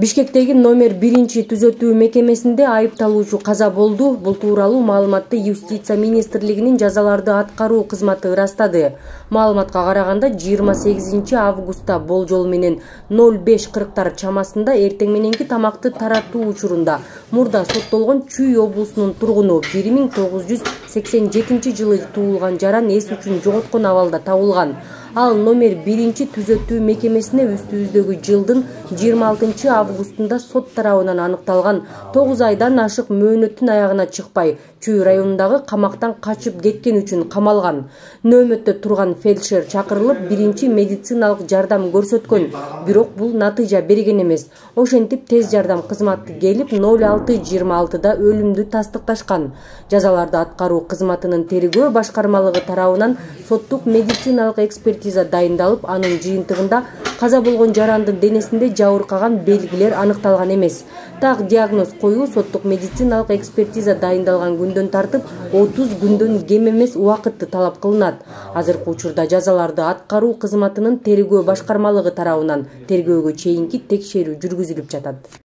бишкектеги номер биринчи түзөтүү мекемесинде айыпталуучу каза болду. Бул тууралуу маалыматты юстиция министрлигинин жазаларды аткаруу кызматы ырастады. Маалыматка караганда жыйырма сегизинчи августта болжол менен ноль беш кырктар чамасында эртең мененки тамакты таратуу учурунда мурда соттолгон чүй облусунун тургуну бир миң тогуз жүз сексен жетинчи жылы туулган жаран эс үчүн жоготкон абалда табылган ал номер биринчи түзөтүү мекемесине үстүбүздөгү жылдын жыйырма алтынчы августунда сот тарабынан аныкталган тогуз айдан ашык мөөнөттүн аягына чыкпай чүй районундагы камактан качып кеткени үчүн камалган нөөмөттө турган фельдшер чакырылып биринчи медициналык жардам көрсөткөн бирок бул натыйжа берген эмес. Ошентип тез жардам кызматы келип ноль алты жыйырма алтыда өлүмдү тастыкташкан. Жазаларды аткаруу кызматынын тергөө башкармалыгы тарабынан соттук медициналык экспертиза дайындалып анын жыйынтыгында каза болгон жарандын денесинде жабыркаган белгилер аныкталган эмес. Так диагноз коюу соттук медициналык экспертиза дайындалган күндөн тартып отуз күндөн кем эмес убакытты талап кылынат. Азыркы учурда жазаларды аткаруу кызматынын тергөө башкармалыгы тарабынан тергөөгө чейинки текшерүү жүргүзүлүп жатат